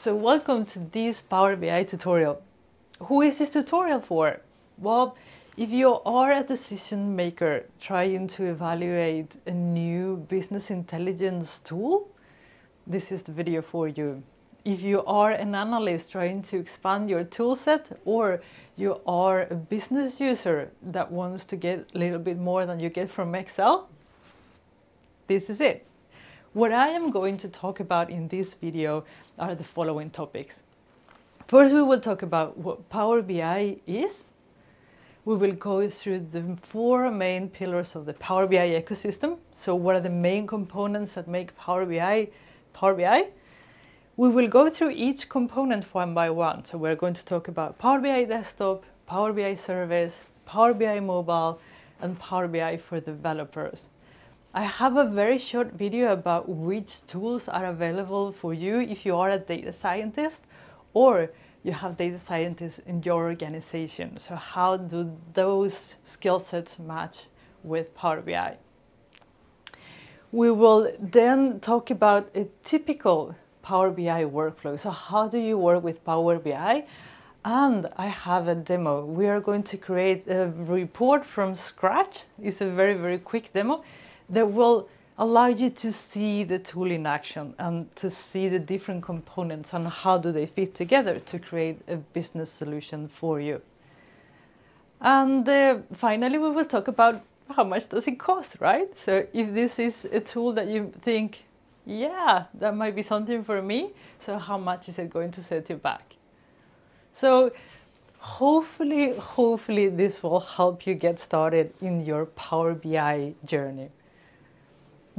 So welcome to this Power BI tutorial. Who is this tutorial for? Well, if you are a decision maker trying to evaluate a new business intelligence tool, this is the video for you. If you are an analyst trying to expand your toolset or you are a business user that wants to get a little bit more than you get from Excel, this is it. What I am going to talk about in this video are the following topics. First, we will talk about what Power BI is. We will go through the four main pillars of the Power BI ecosystem. So what are the main components that make Power BI Power BI? We will go through each component one by one. So we're going to talk about Power BI Desktop, Power BI Service, Power BI Mobile, and Power BI for developers. I have a very short video about which tools are available for you if you are a data scientist or you have data scientists in your organization. So how do those skill sets match with Power BI? We will then talk about a typical Power BI workflow. So how do you work with Power BI? And I have a demo. We are going to create a report from scratch. It's a very, very quick demo that will allow you to see the tool in action and to see the different components and how do they fit together to create a business solution for you. And uh, finally, we will talk about how much does it cost, right? So if this is a tool that you think, yeah, that might be something for me, so how much is it going to set you back? So hopefully, hopefully this will help you get started in your Power BI journey.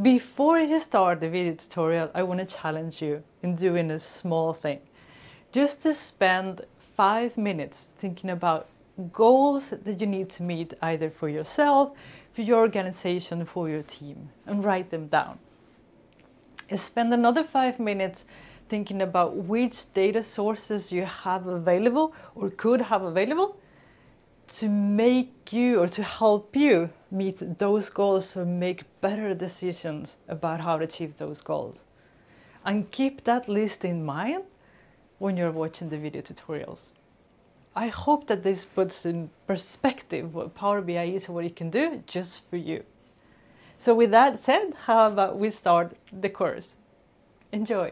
Before you start the video tutorial, I want to challenge you in doing a small thing. Just to spend five minutes thinking about goals that you need to meet either for yourself, for your organization, for your team, and write them down. Spend another five minutes thinking about which data sources you have available or could have available to make you or to help you meet those goals or make better decisions about how to achieve those goals. And keep that list in mind when you're watching the video tutorials. I hope that this puts in perspective what Power BI is and what it can do just for you. So with that said, how about we start the course? Enjoy!